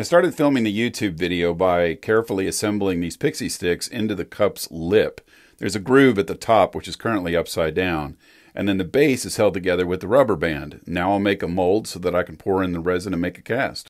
I started filming the YouTube video by carefully assembling these pixie sticks into the cup's lip. There's a groove at the top which is currently upside down, and then the base is held together with the rubber band. Now I'll make a mold so that I can pour in the resin and make a cast.